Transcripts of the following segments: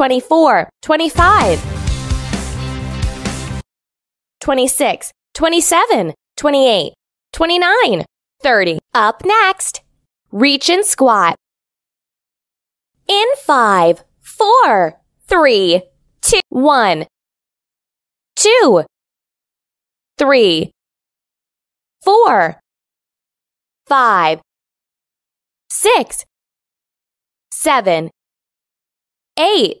24, 25, 26, 27, 28, 29, 30. Up next, reach and squat. In five, four, three, two, one, two, three, four, five, six, seven, eight,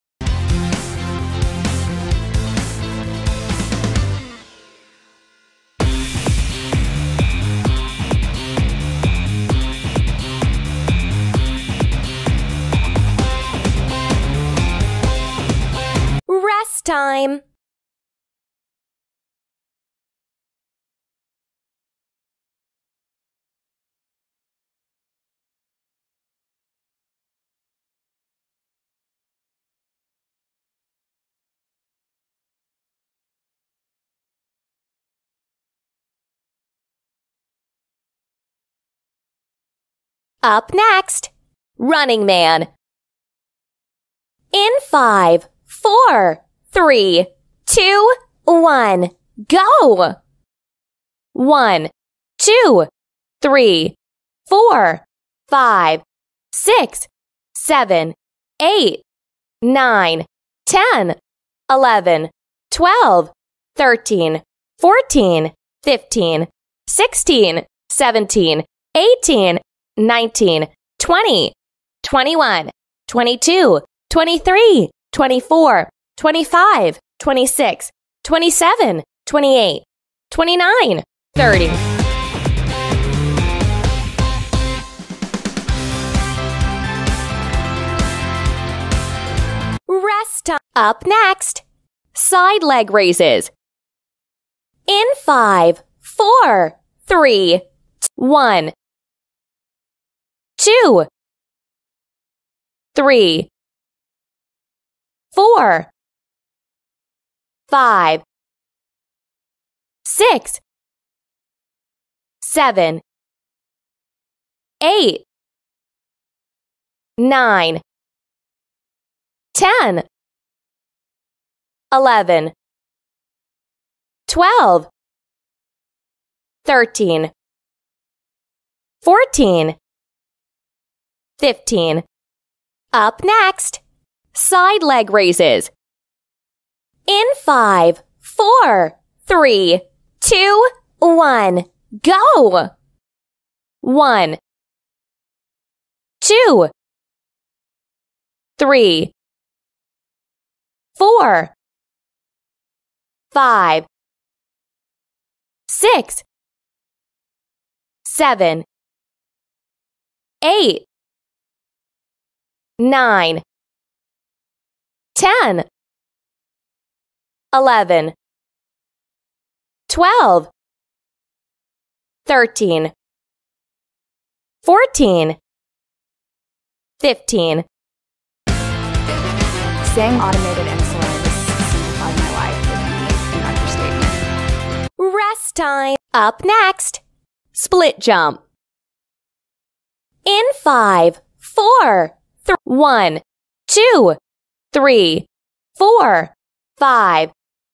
next time! Up next, Running Man. In five, four, three, two, one, go! One, two, three, four, five, six, seven, eight, nine, ten, eleven, twelve, thirteen, fourteen, fifteen, sixteen, seventeen, eighteen, nineteen, twenty, twenty-one, twenty-two, twenty-three, twenty-four, twenty-five, twenty-six, twenty-seven, twenty-eight, twenty-nine, thirty. Rest time. Up next, side leg raises. In five, four, three, one, two, three, four, five, six, seven, eight, nine, ten, eleven, twelve, thirteen, fourteen, fifteen. Up next, side leg raises. In five, four, three, two, one, go! One, two, three, four, five, six, seven, eight, nine, ten, eleven, twelve, thirteen, fourteen, fifteen. Saying automated insulin has simplified my life would be an understatement. Rest time. Up next, split jump. In five, four, th- one, two, three, four, five,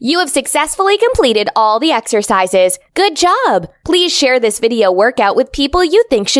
You have successfully completed all the exercises. Good job! Please share this video workout with people you think should